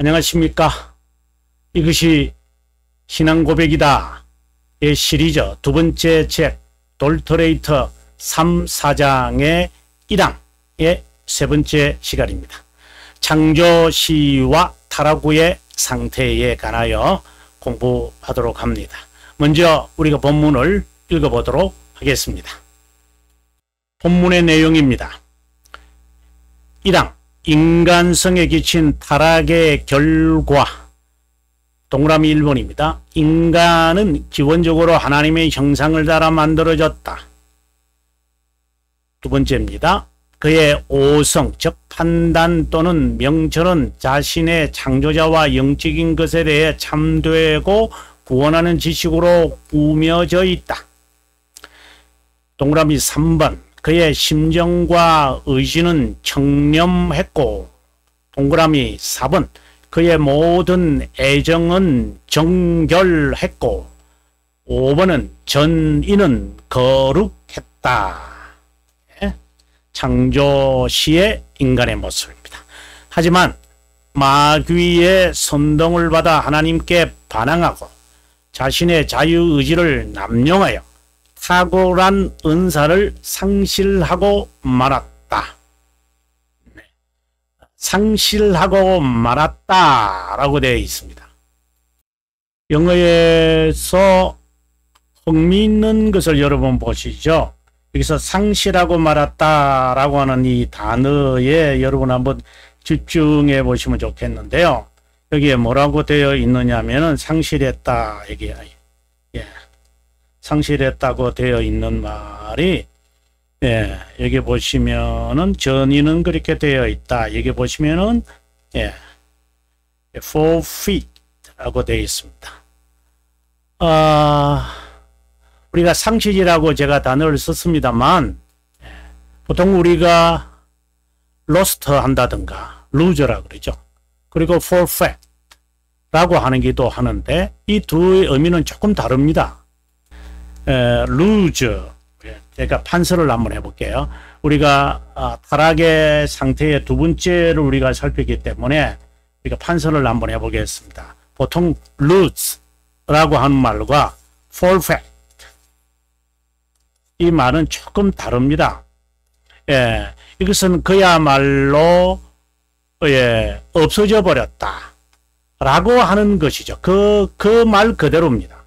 안녕하십니까. 이것이 신앙 고백이다. 의 시리즈 두 번째 책 돌터레이터 3, 4장의 1항의 세 번째 시간입니다. 창조시와 타라구의 상태에 관하여 공부하도록 합니다. 먼저 우리가 본문을 읽어보도록 하겠습니다. 본문의 내용입니다. 1항 인간성에 기친 타락의 결과 동그라미 1번입니다. 인간은 기본적으로 하나님의 형상을 따라 만들어졌다. 두 번째입니다. 그의 오성, 즉 판단 또는 명철은 자신의 창조자와 영적인 것에 대해 참되고 구원하는 지식으로 꾸며져 있다. 동그라미 3번 그의 심정과 의지는 청렴했고 동그라미 4번 그의 모든 애정은 정결했고 5번은 전인은 거룩했다. 예? 창조시의 인간의 모습입니다. 하지만 마귀의 선동을 받아 하나님께 반항하고 자신의 자유의지를 남용하여 탁월한 은사를 상실하고 말았다. 네. 상실하고 말았다 라고 되어 있습니다. 영어에서 흥미있는 것을 여러분 보시죠. 여기서 상실하고 말았다 라고 하는 이 단어에 여러분 한번 집중해 보시면 좋겠는데요. 여기에 뭐라고 되어 있느냐면은 상실했다 이게 예. 상실했다고 되어 있는 말이 예, 여기 보시면은 전이는 그렇게 되어 있다. 여기 보시면은 예, forfeit라고 되어 있습니다. 아, 우리가 상실이라고 제가 단어를 썼습니다만 예, 보통 우리가 lost 한다든가 lose라 그러죠. 그리고 forfeit라고 하는 기도 하는데 이 두의 의미는 조금 다릅니다. 에, lose 제가 판서를 한번 해볼게요. 우리가 아, 타락의 상태의 두 번째를 우리가 살피기 때문에 우리가 판서를 한번 해보겠습니다. 보통 lose라고 하는 말과 forfeit 이 말은 조금 다릅니다. 예, 이것은 그야말로 예, 없어져 버렸다. 라고 하는 것이죠. 그, 그 말 그대로입니다.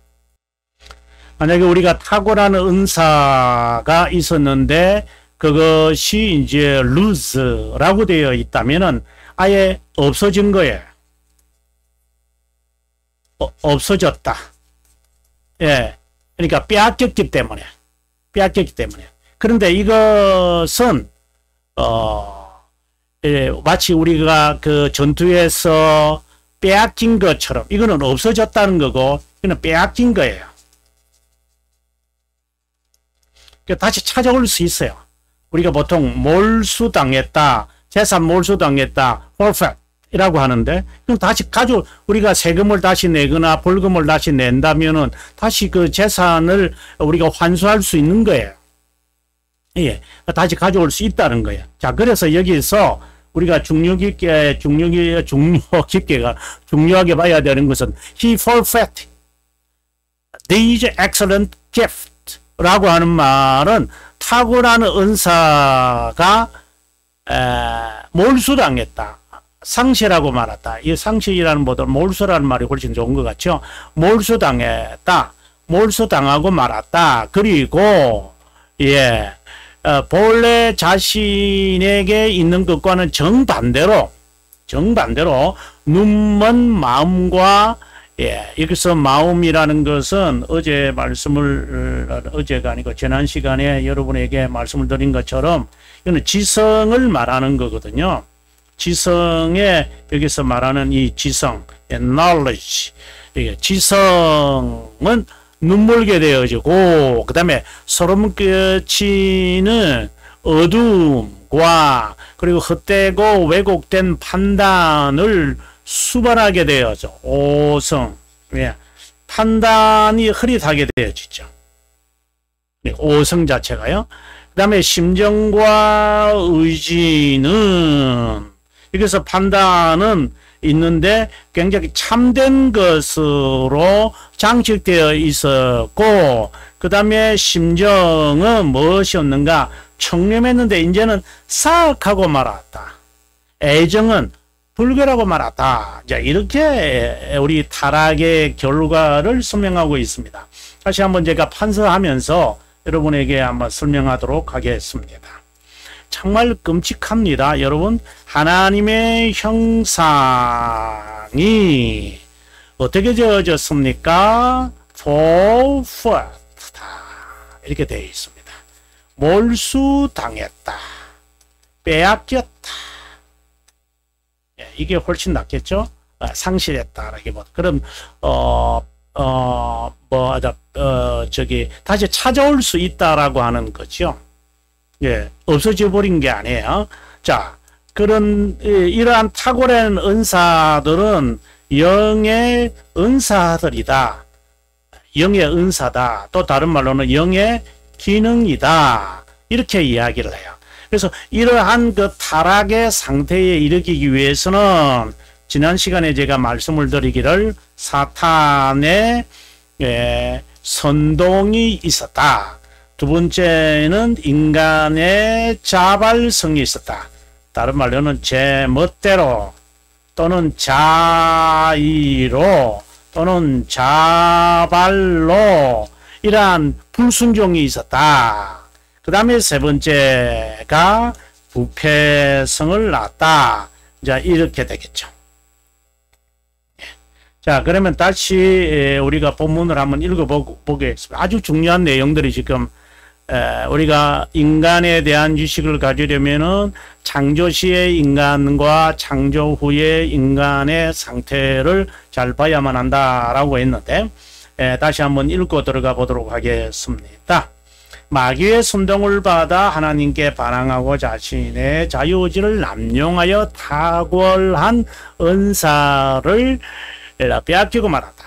만약에 우리가 탁월한 은사가 있었는데 그것이 이제 루즈라고 되어 있다면은 아예 없어진 거예요. 어, 없어졌다. 예. 그러니까 빼앗겼기 때문에. 빼앗겼기 때문에. 그런데 이것은, 어, 예, 마치 우리가 그 전투에서 빼앗긴 것처럼 이거는 없어졌다는 거고, 이거는 빼앗긴 거예요. 다시 찾아올 수 있어요. 우리가 보통 몰수당했다, 재산 몰수당했다, forfeit 이라고 하는데 그럼 다시 가져 우리가 세금을 다시 내거나 벌금을 다시 낸다면은 다시 그 재산을 우리가 환수할 수 있는 거예요. 예, 다시 가져올 수 있다는 거예요. 자, 그래서 여기서 우리가 중요 깊게 중요 중요 깊게가 중요하게 봐야 되는 것은 he forfeit these excellent gift 라고 하는 말은 탁월한 은사가 에, 몰수당했다. 상실하고 말았다. 이 상실이라는 보다 몰수라는 말이 훨씬 좋은 것 같죠. 몰수당했다. 몰수당하고 말았다. 그리고 예 어, 본래 자신에게 있는 것과는 정반대로 정반대로 눈먼 마음과 예, 여기서 마음이라는 것은 어제 말씀을 어, 어제가 아니고 지난 시간에 여러분에게 말씀을 드린 것처럼 이거는 지성을 말하는 거거든요. 지성에 여기서 말하는 이 지성, knowledge, 이게 지성은 눈물게 되어지고 그 다음에 소름 끼치는 어둠과 그리고 헛되고 왜곡된 판단을 수반하게 되어져. 오성. 예. 판단이 흐릿하게 되어지죠. 네, 오성 자체가요. 그 다음에 심정과 의지는 여기서 판단은 있는데 굉장히 참된 것으로 장식되어 있었고 그 다음에 심정은 무엇이었는가 청렴했는데 이제는 사악하고 말았다. 애정은 불결하고 말았다. 자 이렇게 우리 타락의 결과를 설명하고 있습니다. 다시 한번 제가 판서하면서 여러분에게 한번 설명하도록 하겠습니다. 정말 끔찍합니다. 여러분 하나님의 형상이 어떻게 지어졌습니까? for fort다 이렇게 되어 있습니다. 몰수당했다. 빼앗겼다. 예, 이게 훨씬 낫겠죠? 아, 상실했다라기보다 그럼 어 어, 뭐, 어, 저기, 다시 찾아올 수 있다라고 하는 거죠. 예, 없어져 버린 게 아니에요. 자, 그런, 이러한 탁월한 은사들은 영의 은사들이다. 영의 은사다. 또 다른 말로는 영의 기능이다. 이렇게 이야기를 해요. 그래서 이러한 그 타락의 상태에 이르기 위해서는 지난 시간에 제가 말씀을 드리기를 사탄의 예, 선동이 있었다. 두 번째는 인간의 자발성이 있었다. 다른 말로는 제 멋대로 또는 자의로 또는 자발로 이러한 불순종이 있었다. 그 다음에 세 번째가 부패성을 낳았다. 자, 이렇게 되겠죠. 자, 그러면 다시 우리가 본문을 한번 읽어보겠습니다. 아주 중요한 내용들이 지금 우리가 인간에 대한 지식을 가지려면은 창조 시의 인간과 창조 후의 인간의 상태를 잘 봐야만 한다라고 했는데 다시 한번 읽고 들어가 보도록 하겠습니다. 마귀의 선동을 받아 하나님께 반항하고 자신의 자유의지를 남용하여 탁월한 은사를 빼앗기고 말았다.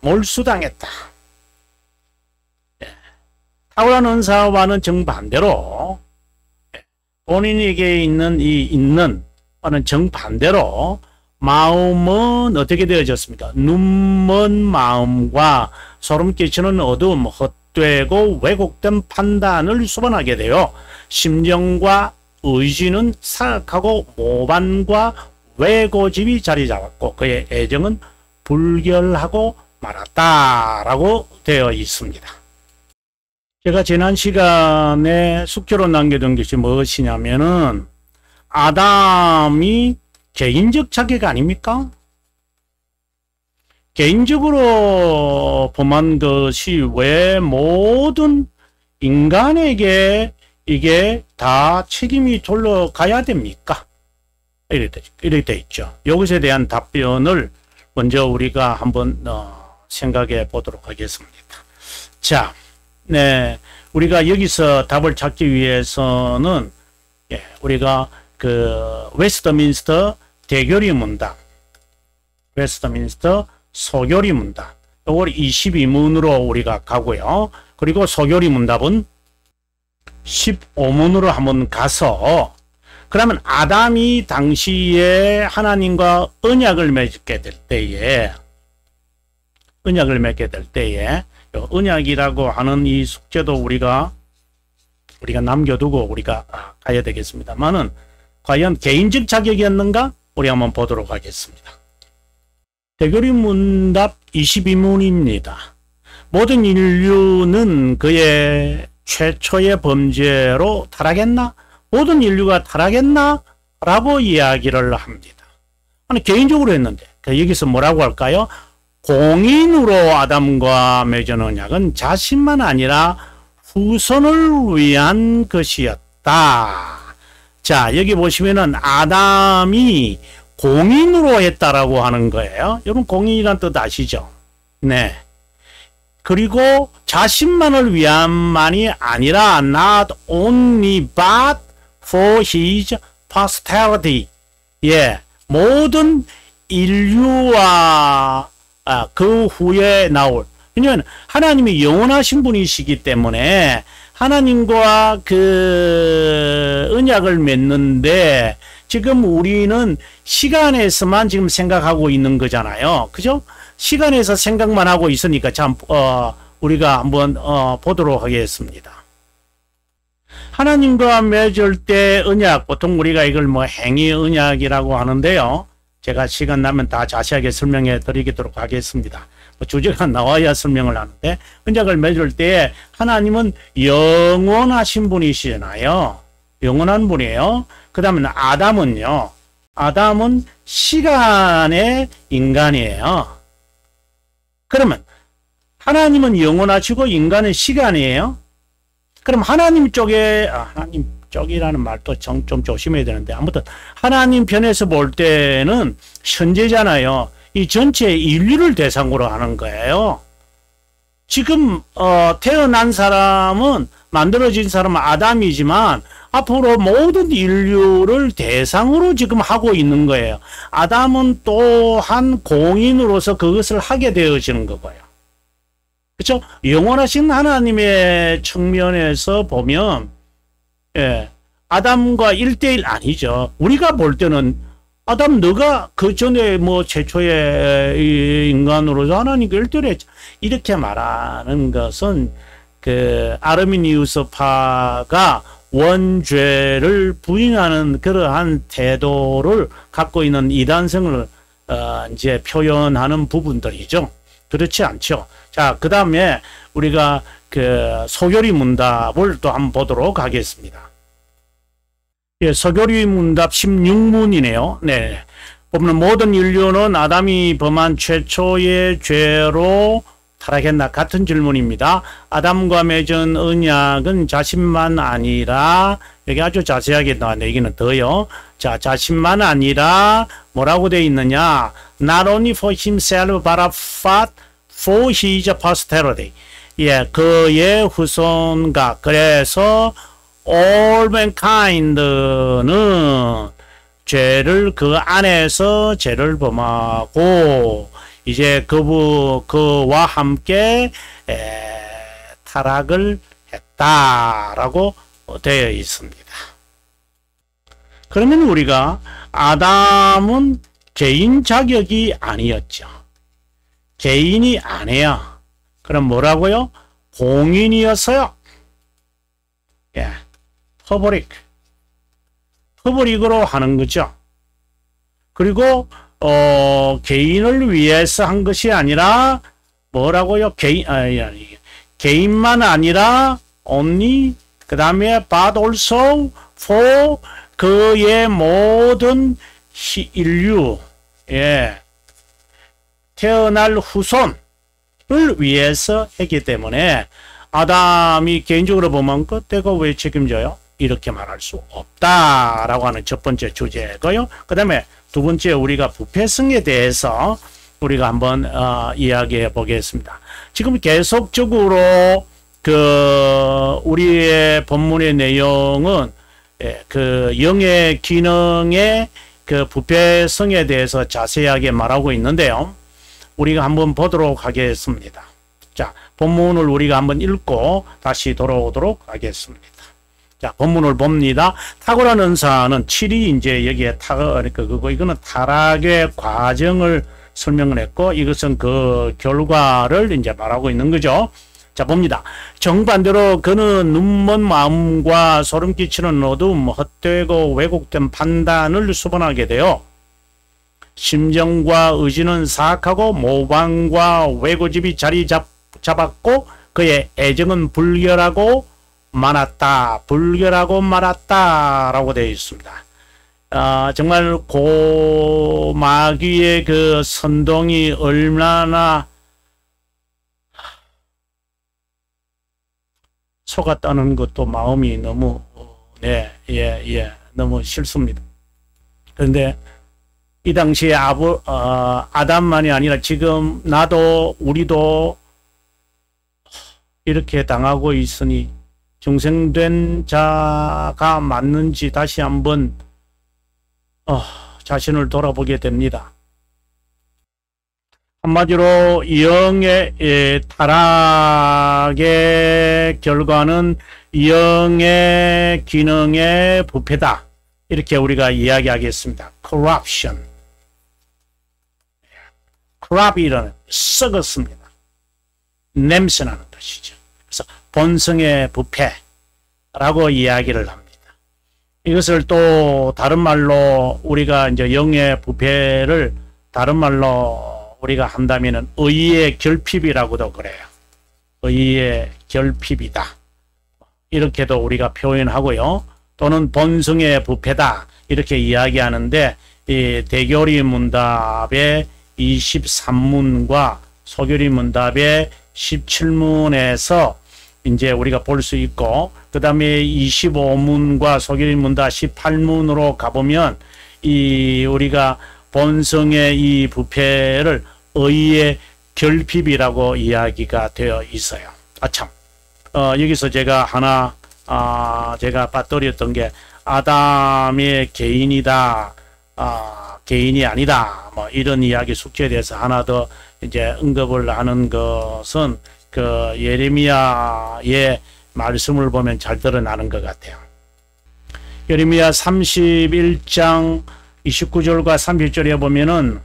몰수당했다. 예. 탁월한 은사와는 정반대로 예. 본인에게 있는 이 있는 와는 정반대로 마음은 어떻게 되어졌습니까? 눈먼 마음과 소름 끼치는 어두움, 헛 되고 왜곡된 판단을 수반하게 되어 심정과 의지는 사악하고 모반과 왜고집이 자리 잡았고 그의 애정은 불결하고 말았다라고 되어 있습니다. 제가 지난 시간에 숙제로 남겨둔 것이 무엇이냐면은 아담이 개인적 자격 아닙니까? 개인적으로 범한 것이 왜 모든 인간에게 이게 다 책임이 돌려가야 됩니까? 이렇게, 돼 있죠. 여기에 대한 답변을 먼저 우리가 한번 어, 생각해 보도록 하겠습니다. 자, 네, 우리가 여기서 답을 찾기 위해서는 예, 우리가 그 웨스트민스터 대교리 문답, 웨스트민스터 소교리 문답, 이걸 22문으로 우리가 가고요. 그리고 소교리 문답은 15문으로 한번 가서 그러면 아담이 당시에 하나님과 언약을 맺게 될 때에 언약을 맺게 될 때에 언약이라고 하는 이 숙제도 우리가 우리가 남겨두고 우리가 가야 되겠습니다만은 과연 개인적 자격이었는가 우리 한번 보도록 하겠습니다. 대결이 문답 22문입니다. 모든 인류는 그의 최초의 범죄로 타락했나? 모든 인류가 타락했나? 라고 이야기를 합니다. 아니 개인적으로 했는데 그 여기서 뭐라고 할까요? 공인으로 아담과 맺은 언약은 자신만 아니라 후손을 위한 것이었다. 자 여기 보시면은 아담이 공인으로 했다라고 하는 거예요. 여러분 공인이란 뜻 아시죠? 네. 그리고 자신만을 위함만이 아니라 not only but for his posterity. 예, 모든 인류와 아, 그 후에 나올. 왜냐면 하나님이 영원하신 분이시기 때문에 하나님과 그 언약을 맺는데 지금 우리는 시간에서만 지금 생각하고 있는 거잖아요. 그죠? 시간에서 생각만 하고 있으니까 참, 어, 우리가 한번, 어, 보도록 하겠습니다. 하나님과 맺을 때 언약, 보통 우리가 이걸 뭐 행위 언약이라고 하는데요. 제가 시간 나면 다 자세하게 설명해 드리도록 하겠습니다. 뭐 주제가 나와야 설명을 하는데 언약을 맺을 때 하나님은 영원하신 분이시잖아요. 영원한 분이에요. 그 다음에 아담은요. 아담은 시간의 인간이에요. 그러면 하나님은 영원하시고 인간은 시간이에요. 그럼 하나님 쪽에 아, 하나님 쪽이라는 말도 좀, 좀 조심해야 되는데 아무튼 하나님 편에서 볼 때는 현재잖아요. 이 전체 인류를 대상으로 하는 거예요. 지금 어, 태어난 사람은 만들어진 사람은 아담이지만 앞으로 모든 인류를 대상으로 지금 하고 있는 거예요. 아담은 또한 공인으로서 그것을 하게 되어지는 거고요. 그렇죠? 영원하신 하나님의 측면에서 보면 예, 아담과 일대일 아니죠. 우리가 볼 때는 아담 너가 그 전에 뭐 최초의 인간으로서 하나님과 일대일 했죠. 이렇게 말하는 것은 그 아르미니우스파가 원죄를 부인하는 그러한 태도를 갖고 있는 이단성을 어, 이제 표현하는 부분들이죠. 그렇지 않죠. 자, 그 다음에 우리가 그 소교리 문답을 또 한번 보도록 하겠습니다. 예, 소교리 문답 16문이네요. 네. 보면 모든 인류는 아담이 범한 최초의 죄로 타락했나 같은 질문입니다. 아담과 맺은 언약은 자신만 아니라 여기 아주 자세하게 나왔네. 여기는 더요. 자, 자신만 아니라 뭐라고 되어 있느냐? Not only for himself but for his posterity. 예, 그의 후손과 그래서 all mankind는 죄를 그 안에서 죄를 범하고 이제 그부 그와 함께 에, 타락을 했다라고 되어 있습니다. 그러면 우리가 아담은 개인 자격이 아니었죠. 개인이 아니야. 그럼 뭐라고요? 공인이었어요. 예. Public. Public으로 하는 거죠. 그리고 어, 개인을 위해서 한 것이 아니라 뭐라고요? 개인 아니, 아니 개인만 아니라 only 그 다음에 but also for 그의 모든 인류 예 태어날 후손을 위해서 했기 때문에 아담이 개인적으로 보면 그때가 왜 책임져요? 이렇게 말할 수 없다라고 하는 첫 번째 주제고요. 그 다음에 두 번째 우리가 부패성에 대해서 우리가 한번 어, 이야기해 보겠습니다. 지금 계속적으로 그 우리의 본문의 내용은 예, 그 영의 기능의 그 부패성에 대해서 자세하게 말하고 있는데요. 우리가 한번 보도록 하겠습니다. 자, 본문을 우리가 한번 읽고 다시 돌아오도록 하겠습니다. 자, 본문을 봅니다. 탁월한 은사는 7이 이제 여기에 타, 그러니까 그거, 이거는 타락의 과정을 설명을 했고, 이것은 그 결과를 이제 말하고 있는 거죠. 자, 봅니다. 정반대로 그는 눈먼 마음과 소름 끼치는 어두움, 헛되고 왜곡된 판단을 수반하게 되어 심정과 의지는 사악하고 모방과 왜고집이 자리 잡, 잡았고 그의 애정은 불결하고 많았다. 불결하고 많았다. 라고 되어 있습니다. 아, 정말 고마귀의 그 선동이 얼마나 속았다는 것도 마음이 너무, 네, 예, 예, 너무 싫습니다. 그런데 이 당시에 아부, 어, 아담만이 아니라 지금 나도, 우리도 이렇게 당하고 있으니 중생된 자가 맞는지 다시 한번 어, 자신을 돌아보게 됩니다. 한마디로 영의 예, 타락의 결과는 영의 기능의 부패다. 이렇게 우리가 이야기하겠습니다. corruption. corrupt이라는 썩었습니다. 냄새나는 것이죠. 그래서 본성의 부패라고 이야기를 합니다. 이것을 또 다른 말로 우리가 이제 영의 부패를 다른 말로 우리가 한다면은 의의 결핍이라고도 그래요. 의의 결핍이다. 이렇게도 우리가 표현하고요. 또는 본성의 부패다. 이렇게 이야기하는데 이 대교리 문답의 23문과 소교리 문답의 17문에서 이제 우리가 볼 수 있고 그 다음에 25문과 소교리 문답 18문으로 가보면 이 우리가 본성의 이 부패를 의의 결핍이라고 이야기가 되어 있어요. 아참. 어, 여기서 제가 하나 아, 제가 빠뜨렸던 게 아담의 개인이다. 아, 개인이 아니다. 뭐 이런 이야기 숙제에 대해서 하나 더 이제 언급을 하는 것은 그 예레미야의 말씀을 보면 잘 드러나는 것 같아요. 예레미야 31장 29절과 30절에 보면은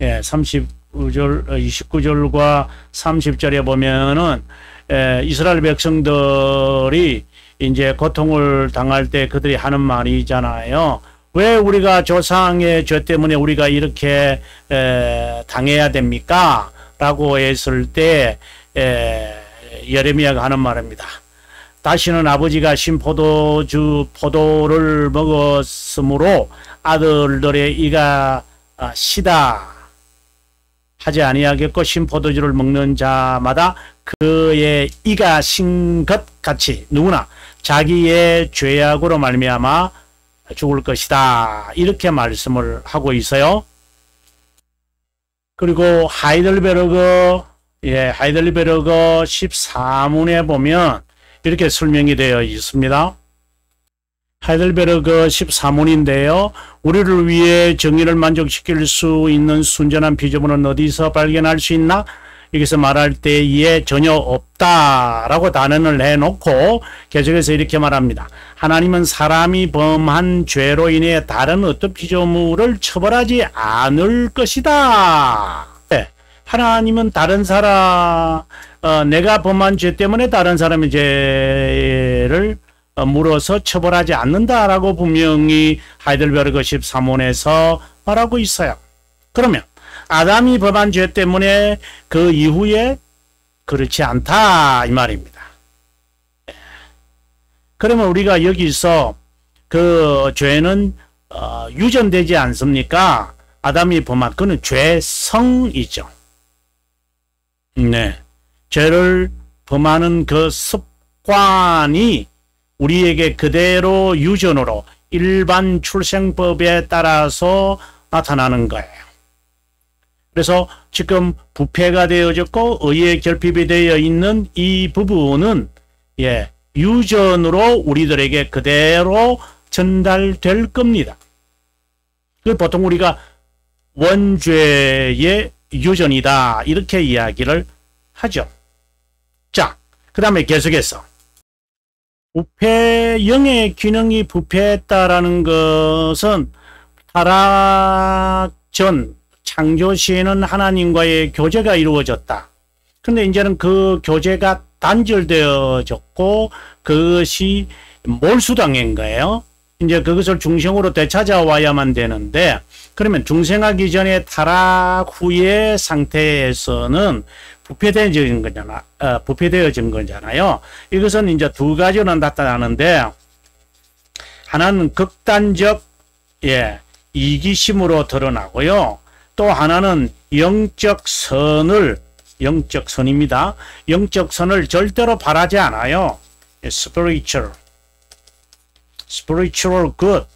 예, 39절 29절과 30절에 보면은 예, 이스라엘 백성들이 이제 고통을 당할 때 그들이 하는 말이잖아요. 왜 우리가 조상의 죄 때문에 우리가 이렇게 에, 당해야 됩니까? 라고 했을 때 에, 예레미야가 하는 말입니다. 다시는 아버지가 신 포도주 포도를 먹었으므로 아들들의 이가 아, 시다 하지 아니하겠고 신 포도주를 먹는 자마다 그의 이가 신 것 같이 누구나 자기의 죄악으로 말미암아 죽을 것이다. 이렇게 말씀을 하고 있어요. 그리고 하이델베르그 예, 하이델베르그 14문에 보면 이렇게 설명이 되어 있습니다. 하이델베르그 14문인데요. 우리를 위해 정의를 만족시킬 수 있는 순전한 피조물은 어디서 발견할 수 있나? 여기서 말할 때에 전혀 없다라고 단언을 해놓고 계속해서 이렇게 말합니다. 하나님은 사람이 범한 죄로 인해 다른 어떤 피조물을 처벌하지 않을 것이다. 네. 하나님은 다른 사람, 어, 내가 범한 죄 때문에 다른 사람의 죄를 어, 물어서 처벌하지 않는다라고 분명히 하이델베르그 13원에서 말하고 있어요. 그러면 아담이 범한 죄 때문에 그 이후에 그렇지 않다 이 말입니다. 그러면 우리가 여기서 그 죄는 어, 유전되지 않습니까? 아담이 범한 그는 죄성이죠. 네, 죄를 범하는 그 습관이 우리에게 그대로 유전으로 일반 출생법에 따라서 나타나는 거예요. 그래서 지금 부패가 되어졌고 의의 결핍이 되어 있는 이 부분은 예, 유전으로 우리들에게 그대로 전달될 겁니다. 그 보통 우리가 원죄의 유전이다 이렇게 이야기를 하죠. 자, 그 다음에 계속해서 부패 영의 기능이 부패했다라는 것은 타락 전 창조 시에는 하나님과의 교제가 이루어졌다. 그런데 이제는 그 교제가 단절되어졌고 그것이 몰수당한 거예요. 이제 그것을 중생으로 되찾아와야만 되는데 그러면 중생하기 전에 타락 후의 상태에서는 부패되어진 거잖아, 어, 부패되어진 거잖아요. 이것은 이제 두 가지로 나타나는데 하나는 극단적 예 이기심으로 드러나고요. 또 하나는 영적 선을 영적 선입니다. 영적 선을 절대로 바라지 않아요. spiritual spiritual good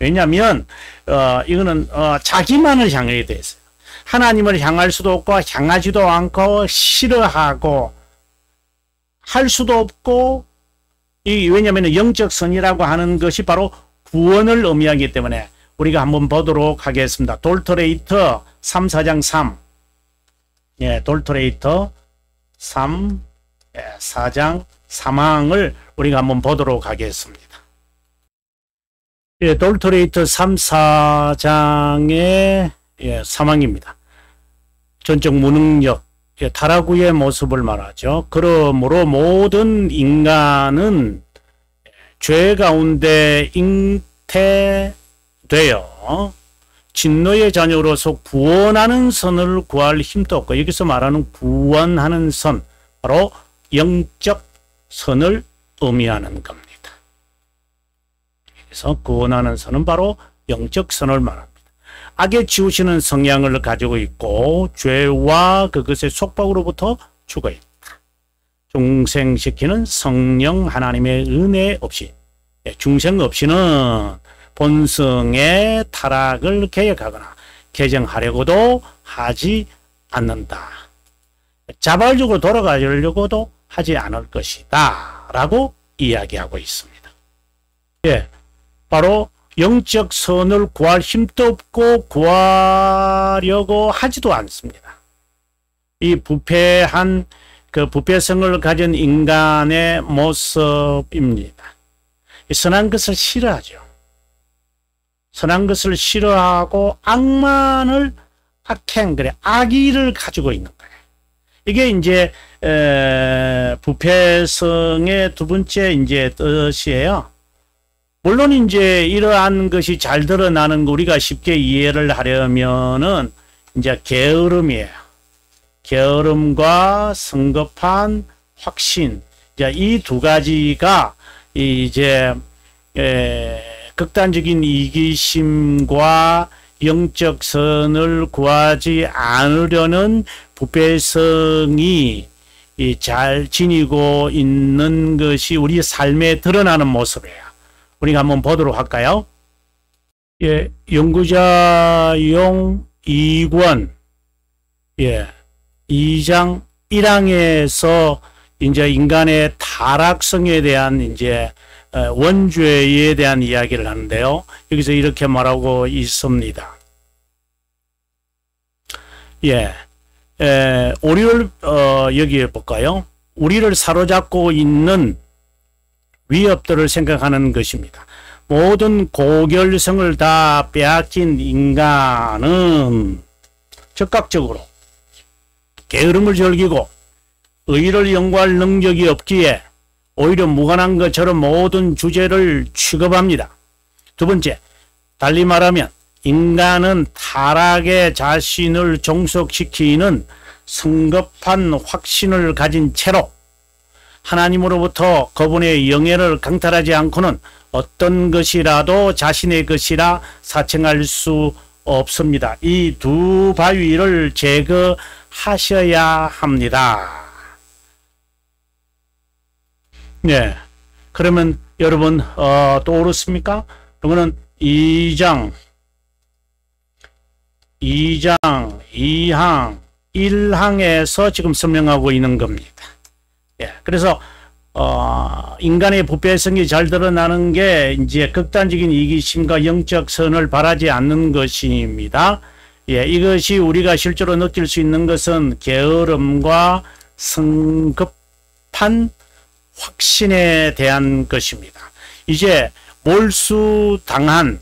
왜냐하면 어, 이거는 어, 자기만을 향해 돼있어요. 하나님을 향할 수도 없고 향하지도 않고 싫어하고 할 수도 없고 이 왜냐하면 영적 선이라고 하는 것이 바로 구원을 의미하기 때문에 우리가 한번 보도록 하겠습니다. 돌터레이터 3, 4장 3. 예, 돌터레이터 3, 예, 4장 3항을 우리가 한번 보도록 하겠습니다. 예, 돌토레이터 3, 4장의 예, 사망입니다. 전적 무능력, 예, 타라구의 모습을 말하죠. 그러므로 모든 인간은 죄 가운데 잉태되어 진노의 자녀로서 구원하는 선을 구할 힘도 없고 여기서 말하는 구원하는 선 바로 영적 선을 의미하는 겁니다. 그래서 구원하는 선은 바로 영적 선을 말합니다. 악에 지우시는 성향을 가지고 있고 죄와 그것의 속박으로부터 죽어 있다. 중생시키는 성령 하나님의 은혜 없이 예, 중생 없이는 본성의 타락을 개혁하거나 개정하려고도 하지 않는다. 자발적으로 돌아가려고도 하지 않을 것이다. 라고 이야기하고 있습니다. 예, 바로 영적 선을 구할 힘도 없고 구하려고 하지도 않습니다. 이 부패한 그 부패성을 가진 인간의 모습입니다. 선한 것을 싫어하죠. 선한 것을 싫어하고 악만을 악행 그래 악의를 가지고 있는 거예요. 이게 이제 에, 부패성의 두 번째 이제 뜻이에요. 물론 이제 이러한 것이 잘 드러나는 거 우리가 쉽게 이해를 하려면은 이제 게으름이에요. 게으름과 성급한 확신. 이 두 가지가 이제 에, 극단적인 이기심과 영적 선을 구하지 않으려는 부패성이 잘 지니고 있는 것이 우리 삶에 드러나는 모습이에요. 우리가 한번 보도록 할까요? 예, 연구자 용 2권, 예, 2장 1항에서 이제 인간의 타락성에 대한 이제 어, 원죄에 대한 이야기를 하는데요. 여기서 이렇게 말하고 있습니다. 예, 에, 우리를 어, 여기에 볼까요? 우리를 사로잡고 있는 위협들을 생각하는 것입니다. 모든 고결성을 다 빼앗긴 인간은 적극적으로 게으름을 즐기고 의를 연구할 능력이 없기에 오히려 무관한 것처럼 모든 주제를 취급합니다. 두 번째, 달리 말하면 인간은 타락의 자신을 종속시키는 성급한 확신을 가진 채로 하나님으로부터 그분의 영예를 강탈하지 않고는 어떤 것이라도 자신의 것이라 사칭할 수 없습니다. 이 두 바위를 제거하셔야 합니다. 네. 그러면 여러분 어, 떠오르습니까? 그러면 2장 2장 2항 1항에서 지금 설명하고 있는 겁니다. 예. 그래서 어, 인간의 부패성이 잘 드러나는 게 이제 극단적인 이기심과 영적 선을 바라지 않는 것입니다. 예, 이것이 우리가 실제로 느낄 수 있는 것은 게으름과 성급한 확신에 대한 것입니다. 이제 몰수당한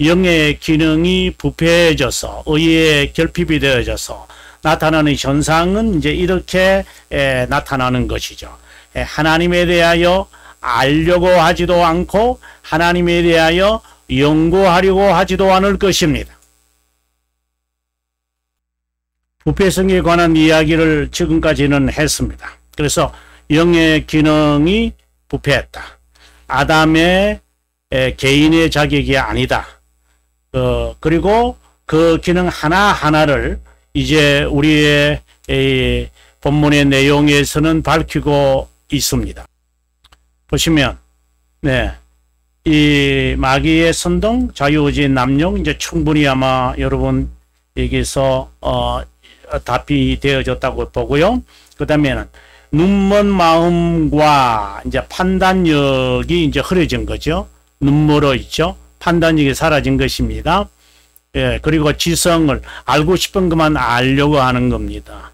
영의 기능이 부패해져서 의의 결핍이 되어져서 나타나는 현상은 이제 이렇게 에, 나타나는 것이죠. 에, 하나님에 대하여 알려고 하지도 않고 하나님에 대하여 연구하려고 하지도 않을 것입니다. 부패성에 관한 이야기를 지금까지는 했습니다. 그래서 영의 기능이 부패했다. 아담의 개인의 자격이 아니다. 어, 그리고 그 기능 하나하나를 이제 우리의 본문의 내용에서는 밝히고 있습니다. 보시면, 네. 이 마귀의 선동, 자유의지 남용, 이제 충분히 아마 여러분 여기서, 어, 답이 되어졌다고 보고요. 그 다음에는 눈먼 마음과 이제 판단력이 이제 흐려진 거죠. 눈멀어 있죠. 판단력이 사라진 것입니다. 예, 그리고 지성을 알고 싶은 것만 알려고 하는 겁니다.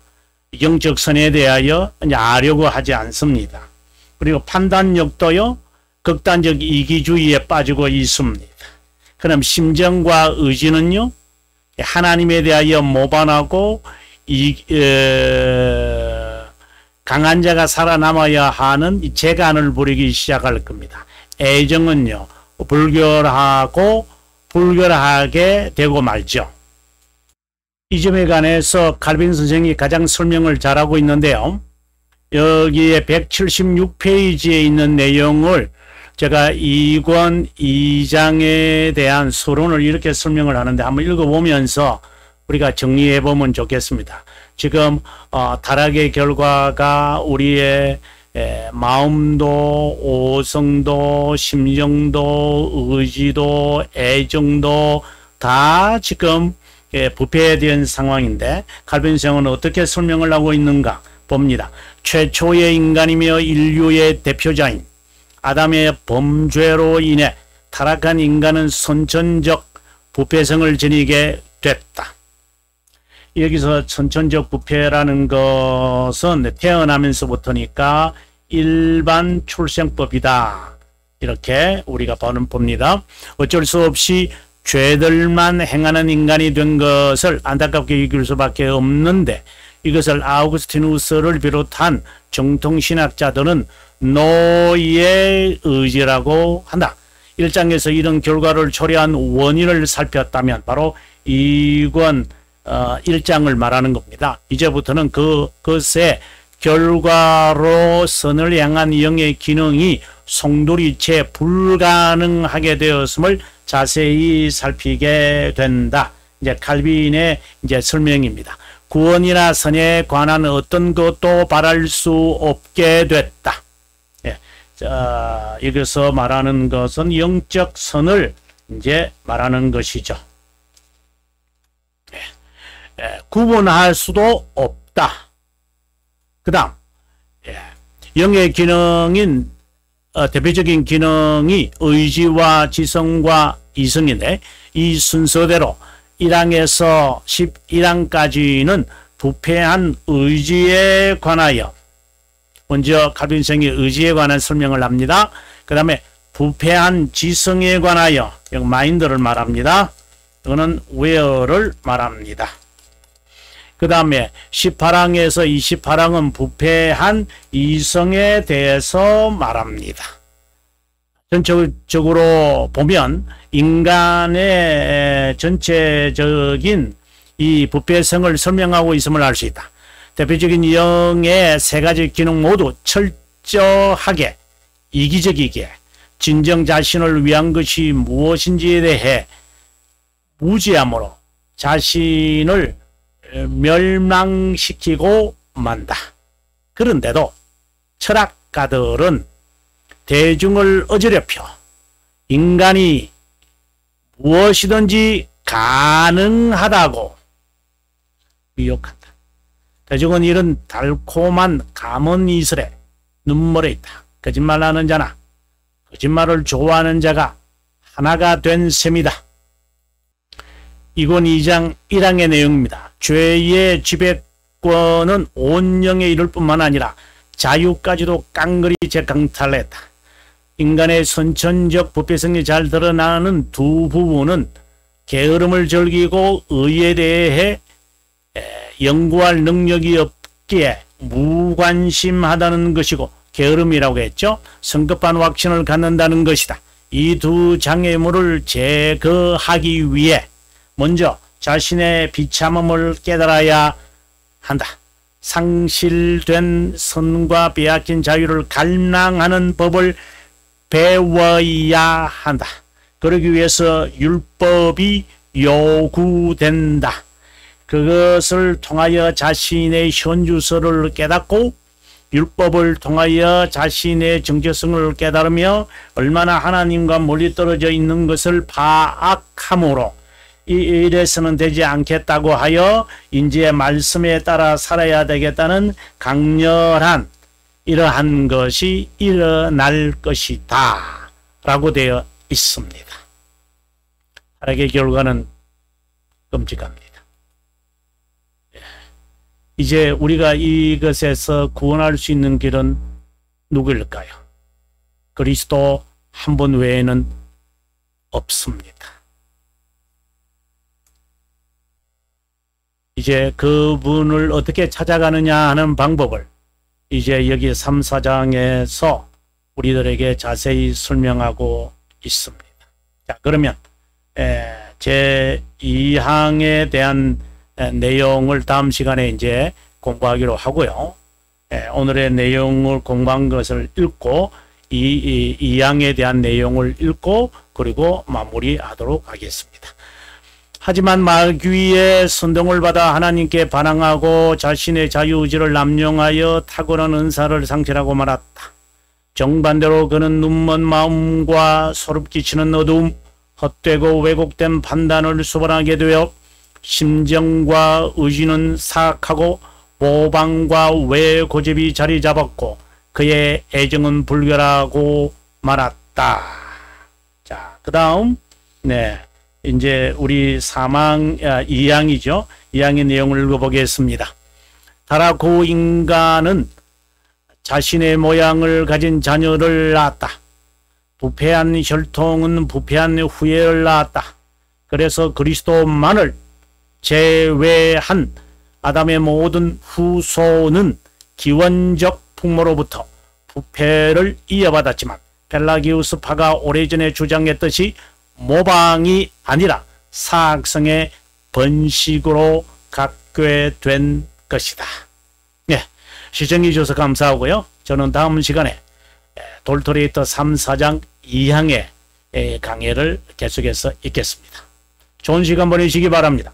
영적 선에 대하여 이제 알려고 하지 않습니다. 그리고 판단력도요, 극단적 이기주의에 빠지고 있습니다. 그럼 심정과 의지는요? 하나님에 대하여 모반하고 이 어, 강한 자가 살아남아야 하는 재간을 부리기 시작할 겁니다. 애정은요. 불결하고 불결하게 되고 말죠. 이 점에 관해서 칼빈 선생이 가장 설명을 잘하고 있는데요. 여기에 176페이지에 있는 내용을 제가 2권 2장에 대한 서론을 이렇게 설명을 하는데 한번 읽어보면서 우리가 정리해 보면 좋겠습니다. 지금 어, 타락의 결과가 우리의 에, 마음도 오성도 심정도 의지도 애정도 다 지금 예, 부패된 상황인데 칼빈성은 어떻게 설명을 하고 있는가 봅니다. 최초의 인간이며 인류의 대표자인 아담의 범죄로 인해 타락한 인간은 선천적 부패성을 지니게 됐다. 여기서 선천적 부패라는 것은 태어나면서부터니까 일반 출생법이다. 이렇게 우리가 보는 봅니다. 어쩔 수 없이 죄들만 행하는 인간이 된 것을 안타깝게 여길 수밖에 없는데 이것을 아우구스티누스를 비롯한 정통신학자들은 노의 의지라고 한다. 1장에서 이런 결과를 초래한 원인을 살폈다면 바로 이권 어, 1장을 말하는 겁니다. 이제부터는 그, 그것의 결과로 선을 향한 영의 기능이 송두리째 불가능하게 되었음을 자세히 살피게 된다. 이제 칼빈의 이제 설명입니다. 구원이나 선에 관한 어떤 것도 바랄 수 없게 됐다. 예. 자, 여기서 말하는 것은 영적 선을 이제 말하는 것이죠. 예. 예. 구분할 수도 없다. 그 다음, 예. 영의 기능인, 어, 대표적인 기능이 의지와 지성과 이성인데, 이 순서대로 1항에서 11항까지는 부패한 의지에 관하여 먼저 칼빈성이 의지에 관한 설명을 합니다. 그 다음에 부패한 지성에 관하여 마인드를 말합니다. 이거는 웨어를 말합니다. 그 다음에 18항에서 28항은 부패한 이성에 대해서 말합니다. 전체적으로 보면 인간의 전체적인 이 부패성을 설명하고 있음을 알 수 있다. 대표적인 영의 세 가지 기능 모두 철저하게 이기적이게 진정 자신을 위한 것이 무엇인지에 대해 무지함으로 자신을 멸망시키고 만다. 그런데도 철학가들은 대중을 어지럽혀 인간이 무엇이든지 가능하다고 미혹한다. 대중은 이런 달콤한 감언 이슬에 눈물에 있다. 거짓말하는 자나 거짓말을 좋아하는 자가 하나가 된 셈이다. 이권 2장 1항의 내용입니다. 죄의 지배권은 온 영에 이를 뿐만 아니라 자유까지도 깡그리 재강탈했다. 인간의 선천적 부패성이 잘 드러나는 두 부분은 게으름을 즐기고 의에 대해 연구할 능력이 없기에 무관심하다는 것이고 게으름이라고 했죠. 성급한 확신을 갖는다는 것이다. 이 두 장애물을 제거하기 위해 먼저 자신의 비참함을 깨달아야 한다. 상실된 선과 빼앗긴 자유를 갈망하는 법을 배워야 한다. 그러기 위해서 율법이 요구된다. 그것을 통하여 자신의 현주소를 깨닫고 율법을 통하여 자신의 정체성을 깨달으며 얼마나 하나님과 멀리 떨어져 있는 것을 파악함으로 이 일에서는 되지 않겠다고 하여 인지의 말씀에 따라 살아야 되겠다는 강렬한 이러한 것이 일어날 것이다 라고 되어 있습니다. 타락의 결과는 끔찍합니다. 예. 이제 우리가 이것에서 구원할 수 있는 길은 누구일까요? 그리스도 한분 외에는 없습니다. 이제 그분을 어떻게 찾아가느냐 하는 방법을 이제 여기 3, 4장에서 우리들에게 자세히 설명하고 있습니다. 자, 그러면 제 2항에 대한 내용을 다음 시간에 이제 공부하기로 하고요. 오늘의 내용을 공부한 것을 읽고 이, 이 2항에 대한 내용을 읽고 그리고 마무리하도록 하겠습니다. 하지만 마귀의 선동을 받아 하나님께 반항하고 자신의 자유의지를 남용하여 탁월한 은사를 상실하고 말았다. 정반대로 그는 눈먼 마음과 소름 끼치는 어두움, 헛되고 왜곡된 판단을 수반하게 되어 심정과 의지는 사악하고 모방과 외고집이 자리 잡았고 그의 애정은 불결하고 말았다. 자, 그 다음, 네. 이제 우리 사망, 아, 2항이죠. 2항의 내용을 읽어보겠습니다. 타라고 인간은 자신의 모양을 가진 자녀를 낳았다. 부패한 혈통은 부패한 후예를 낳았다. 그래서 그리스도만을 제외한 아담의 모든 후손은 기원적 풍모로부터 부패를 이어받았지만 펠라기우스파가 오래전에 주장했듯이 모방이 아니라 사악성의 번식으로 갖게 된 것이다. 네, 시청해 주셔서 감사하고요. 저는 다음 시간에 돌토레이터 3, 4장 2항의 강해를 계속해서 읽겠습니다. 좋은 시간 보내시기 바랍니다.